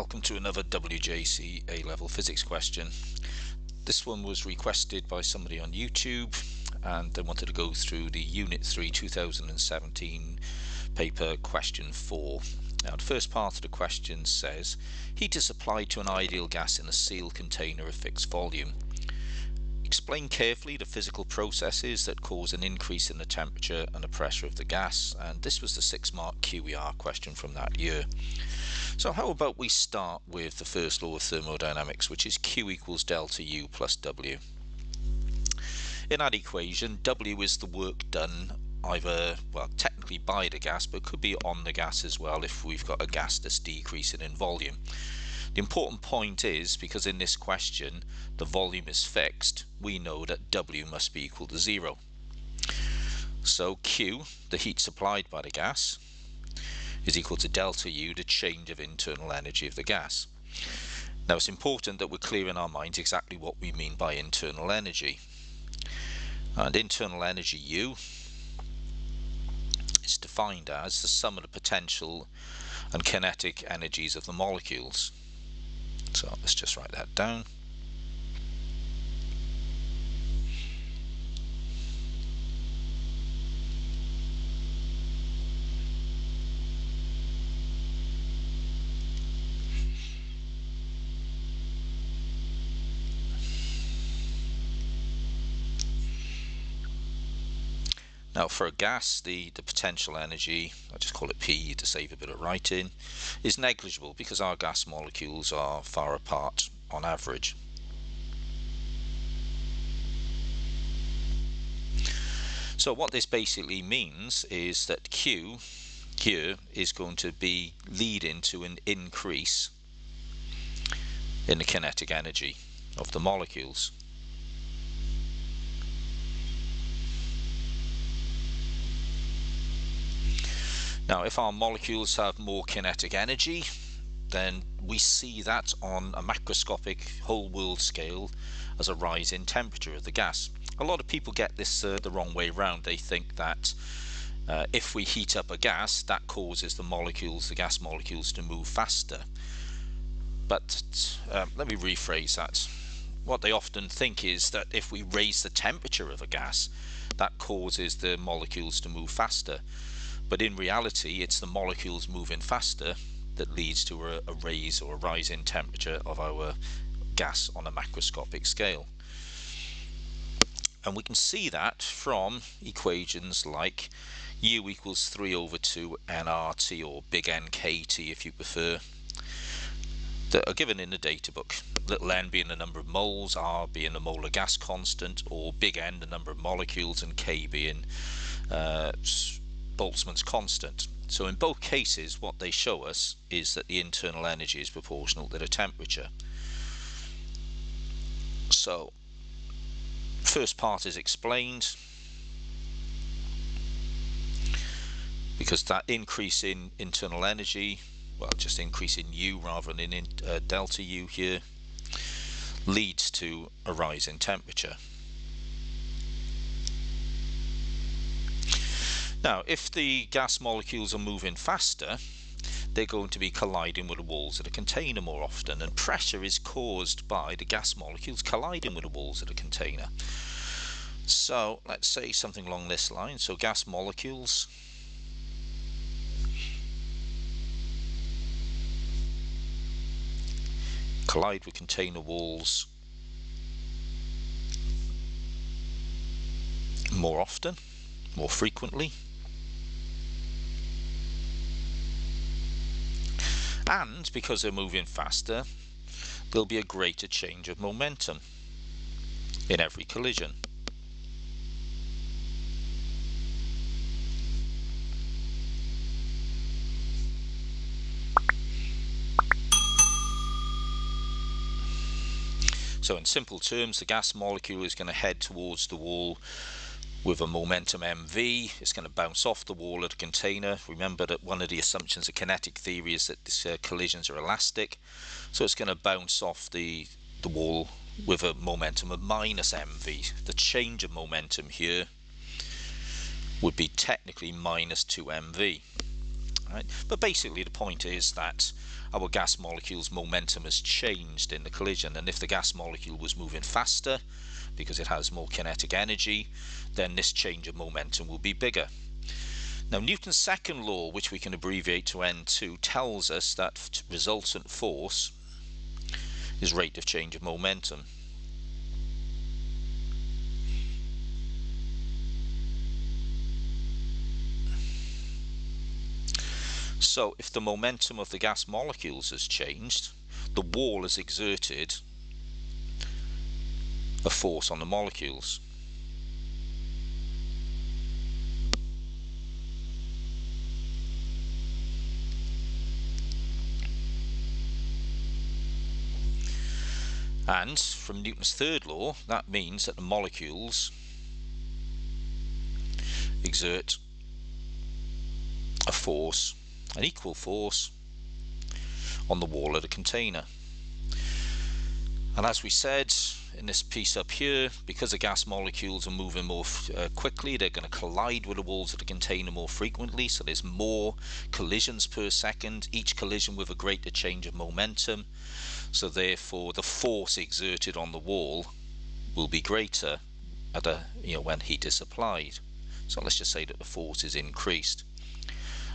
welcome to another WJEC A-level physics question. This one was requested by somebody on YouTube and they wanted to go through the Unit 3 2017 paper question 4. Now the first part of the question says heat is applied to an ideal gas in a sealed container of fixed volume. Explain carefully the physical processes that cause an increase in the temperature and the pressure of the gas and this was the 6 mark QER question from that year. So how about we start with the first law of thermodynamics which is Q equals delta U plus W. In that equation W is the work done either well technically by the gas but could be on the gas as well if we've got a gas that's decreasing in volume. The important point is, because in this question the volume is fixed, we know that W must be equal to zero. So Q, the heat supplied by the gas, is equal to delta U, the change of internal energy of the gas. Now it's important that we're clear in our minds exactly what we mean by internal energy. And internal energy U is defined as the sum of the potential and kinetic energies of the molecules. So let's just write that down. Now for a gas, the, the potential energy, I just call it P to save a bit of writing, is negligible because our gas molecules are far apart on average. So what this basically means is that Q here is going to be leading to an increase in the kinetic energy of the molecules. Now if our molecules have more kinetic energy then we see that on a macroscopic whole world scale as a rise in temperature of the gas. A lot of people get this uh, the wrong way round. They think that uh, if we heat up a gas that causes the molecules, the gas molecules to move faster. But uh, let me rephrase that. What they often think is that if we raise the temperature of a gas that causes the molecules to move faster but in reality it's the molecules moving faster that leads to a, a raise or a rise in temperature of our gas on a macroscopic scale and we can see that from equations like U equals 3 over 2 nRT or big NKT if you prefer that are given in the data book. Little n being the number of moles, R being the molar gas constant, or big N the number of molecules, and K being uh, Boltzmann's constant. So in both cases what they show us is that the internal energy is proportional to the temperature. So first part is explained because that increase in internal energy well just increase in U rather than in uh, delta U here leads to a rise in temperature. Now, if the gas molecules are moving faster, they're going to be colliding with the walls of the container more often, and pressure is caused by the gas molecules colliding with the walls of the container. So, let's say something along this line. So, gas molecules collide with container walls more often, more frequently. And because they're moving faster there'll be a greater change of momentum in every collision. So in simple terms the gas molecule is going to head towards the wall with a momentum mv it's going to bounce off the wall of the container. Remember that one of the assumptions of kinetic theory is that these uh, collisions are elastic. So it's going to bounce off the the wall with a momentum of minus mv the change of momentum here would be technically minus 2 mv Right? But basically the point is that our gas molecule's momentum has changed in the collision and if the gas molecule was moving faster because it has more kinetic energy then this change of momentum will be bigger. Now Newton's second law which we can abbreviate to N2 tells us that resultant force is rate of change of momentum. So if the momentum of the gas molecules has changed, the wall has exerted a force on the molecules. And from Newton's third law, that means that the molecules exert a force an equal force on the wall of the container. And as we said in this piece up here, because the gas molecules are moving more uh, quickly, they're going to collide with the walls of the container more frequently, so there's more collisions per second, each collision with a greater change of momentum, so therefore the force exerted on the wall will be greater at a, you know, when heat is applied. So let's just say that the force is increased.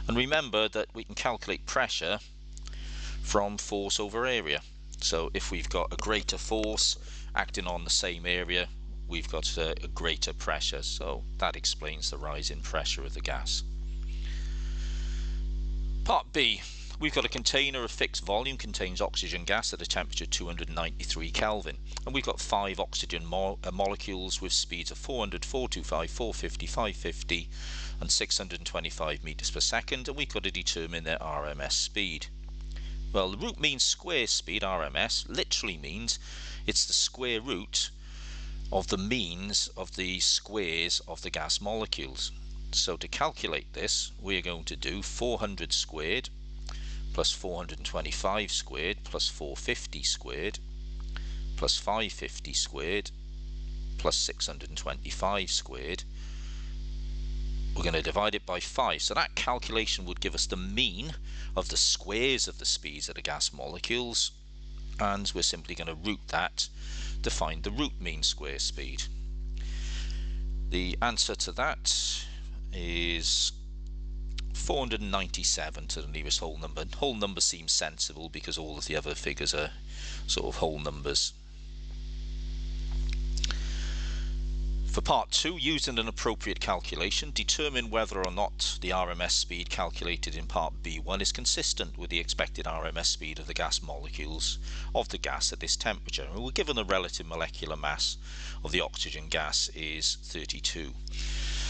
And remember that we can calculate pressure from force over area. So if we've got a greater force acting on the same area, we've got a, a greater pressure. So that explains the rise in pressure of the gas. Part B, We've got a container of fixed volume contains oxygen gas at a temperature 293 Kelvin and we've got five oxygen mo uh, molecules with speeds of 400, 425, 450, 550 and 625 meters per second and we've got to determine their RMS speed. Well the root mean square speed RMS literally means it's the square root of the means of the squares of the gas molecules. So to calculate this we are going to do 400 squared plus 425 squared plus 450 squared plus 550 squared plus 625 squared we're going to divide it by 5 so that calculation would give us the mean of the squares of the speeds of the gas molecules and we're simply going to root that to find the root mean square speed the answer to that is 497 to the nearest whole number. Whole number seems sensible because all of the other figures are sort of whole numbers. For part 2, using an appropriate calculation, determine whether or not the RMS speed calculated in part B1 is consistent with the expected RMS speed of the gas molecules of the gas at this temperature. And we're given the relative molecular mass of the oxygen gas is 32.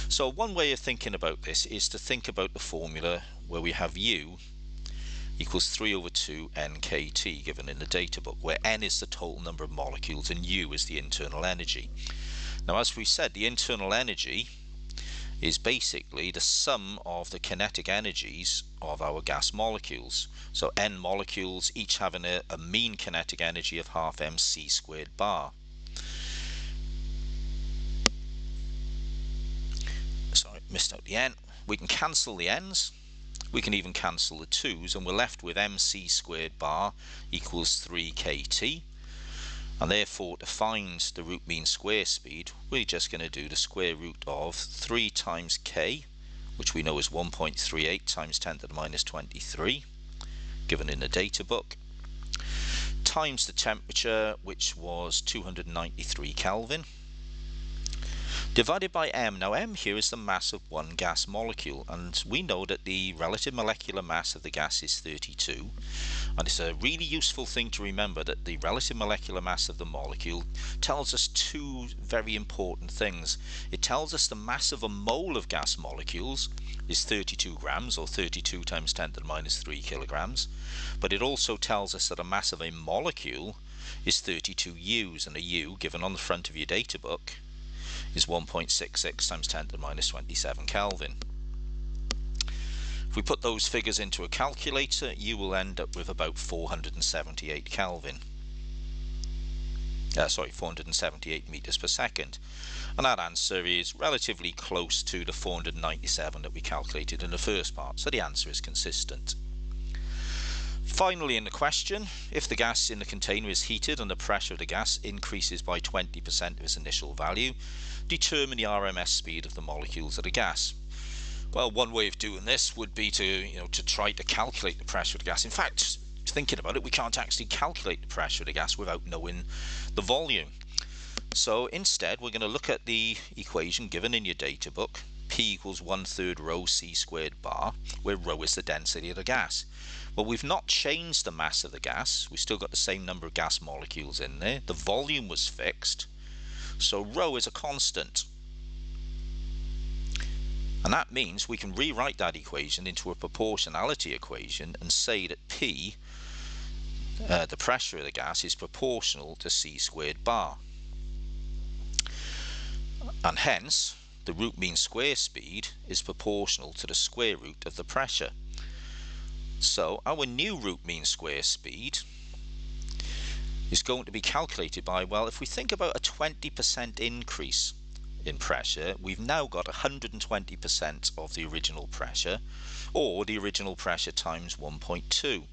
So one way of thinking about this is to think about the formula where we have U equals 3 over 2 nkt given in the data book where n is the total number of molecules and U is the internal energy. Now as we said the internal energy is basically the sum of the kinetic energies of our gas molecules. So n molecules each having a, a mean kinetic energy of half mc squared bar. Sorry, missed out the n. We can cancel the n's. We can even cancel the 2's and we're left with mc squared bar equals 3kt. And therefore to find the root mean square speed we're just going to do the square root of 3 times k which we know is 1.38 times 10 to the minus 23 given in the data book times the temperature which was 293 Kelvin divided by m. Now m here is the mass of one gas molecule and we know that the relative molecular mass of the gas is 32 and it's a really useful thing to remember that the relative molecular mass of the molecule tells us two very important things. It tells us the mass of a mole of gas molecules is 32 grams or 32 times 10 to the minus 3 kilograms but it also tells us that a mass of a molecule is 32 U's and a U given on the front of your data book is 1.66 times 10 to the minus 27 Kelvin. If we put those figures into a calculator, you will end up with about 478 Kelvin. uh, sorry 478 meters per second and that answer is relatively close to the 497 that we calculated in the first part so the answer is consistent Finally in the question, if the gas in the container is heated and the pressure of the gas increases by 20% of its initial value, determine the RMS speed of the molecules of the gas. Well, one way of doing this would be to, you know, to try to calculate the pressure of the gas. In fact, thinking about it, we can't actually calculate the pressure of the gas without knowing the volume. So instead, we're going to look at the equation given in your data book, P equals one third rho C squared bar, where rho is the density of the gas. Well, we've not changed the mass of the gas. We've still got the same number of gas molecules in there. The volume was fixed. So rho is a constant. And that means we can rewrite that equation into a proportionality equation and say that P, uh, the pressure of the gas, is proportional to C squared bar. And hence, the root mean square speed is proportional to the square root of the pressure. So our new root mean square speed is going to be calculated by, well, if we think about a 20% increase in pressure, we've now got 120% of the original pressure, or the original pressure times 1.2.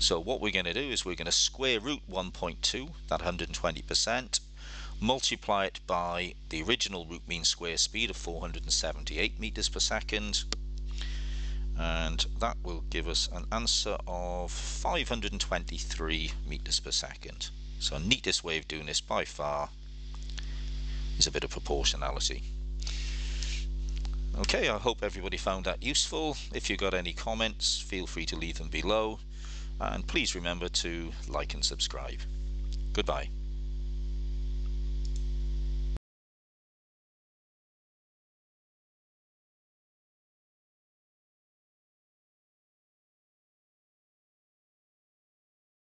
So what we're going to do is we're going to square root 1.2, that 120%, multiply it by the original root mean square speed of 478 meters per second, and that will give us an answer of 523 meters per second. So neatest way of doing this by far is a bit of proportionality. Okay, I hope everybody found that useful. If you got any comments, feel free to leave them below. And please remember to like and subscribe. Goodbye.